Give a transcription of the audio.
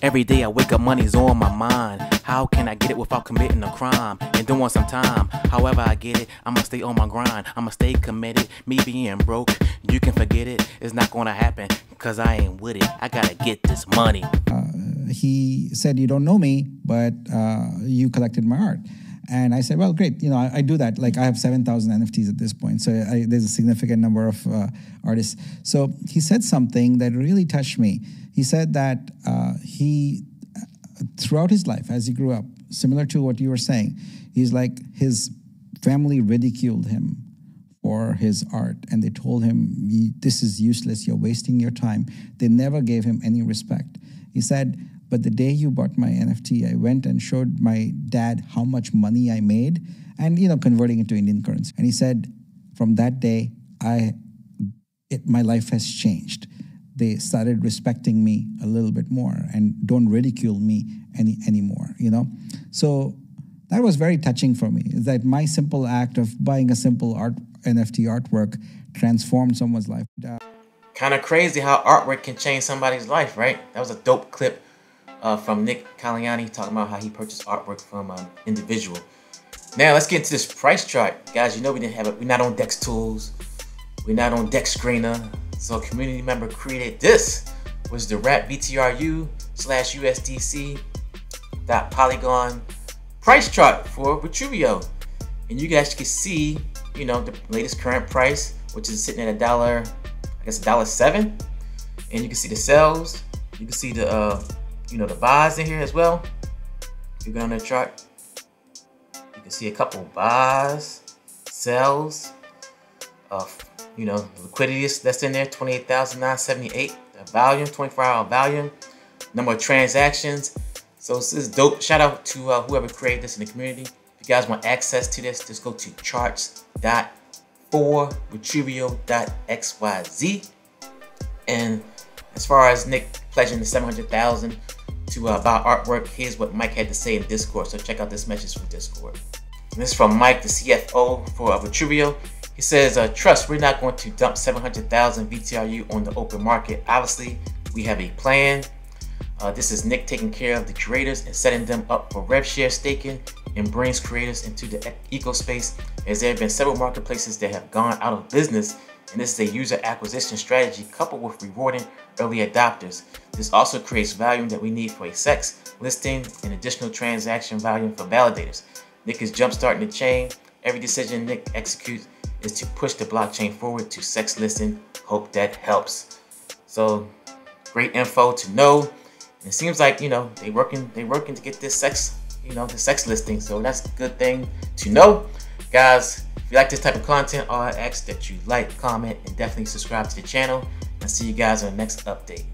Every day I wake up, money's on my mind. How can I get it without committing a crime and doing some time? However I get it, I'ma stay on my grind. I'ma stay committed. Me being broke, you can forget it. It's not gonna happen, cause I ain't with it. I gotta get this money. Uh, he said, You don't know me, but uh, you collected my art. And I said, well, great. You know, I, I do that. Like I have 7,000 NFTs at this point. So I, there's a significant number of uh, artists. So he said something that really touched me. He said that uh, he, throughout his life, as he grew up, similar to what you were saying, he's like his family ridiculed him for his art and they told him, this is useless. You're wasting your time. They never gave him any respect. He said, but the day you bought my NFT, I went and showed my dad how much money I made and, you know, converting it to Indian currency. And he said, from that day, I, it, my life has changed. They started respecting me a little bit more and don't ridicule me any anymore, you know? So that was very touching for me, is that my simple act of buying a simple art NFT artwork transformed someone's life. Kind of crazy how artwork can change somebody's life, right? That was a dope clip uh, from Nik Kalyani talking about how he purchased artwork from an individual. Now let's get into this price chart, guys. You know we didn't have it. We're not on DEXTools. We're not on DEX Screener. So a community member created this, was the Wrap VTRU slash USDC dot Polygon price chart for Vitruveo, and you guys can see, you know, the latest current price, which is sitting at a dollar, I guess a dollar seven, and you can see the sales. You can see the uh, you know, the buys in here as well. If you go on the chart, you can see a couple buys, sells, of, you know, liquidity that's in there, 28,978. The volume, 24 hour volume, number of transactions. So this is dope. Shout out to uh, whoever created this in the community. If you guys want access to this, just go to charts.4retruvio.xyz. And as far as Nik pledging the 700,000, to uh, buy artwork, here's what Mike had to say in Discord. So check out this message from Discord. And this is from Mike, the CFO for uh, Vitruveo. He says, uh, trust, we're not going to dump 700,000 VTRU on the open market. Obviously, we have a plan. Uh, this is Nik taking care of the creators and setting them up for rev share staking and brings creators into the eco space as there have been several marketplaces that have gone out of business and this is a user acquisition strategy coupled with rewarding early adopters. This also creates volume that we need for a CEX listing and additional transaction volume for validators. Nik is jumpstarting the chain. Every decision Nik executes is to push the blockchain forward to CEX listing. Hope that helps. So great info to know. And it seems like you know they working they working to get this CEX you know the CEX listing. So that's a good thing to know, guys. If you like this type of content, all I ask that you like, comment, and definitely subscribe to the channel. And see you guys on the next update.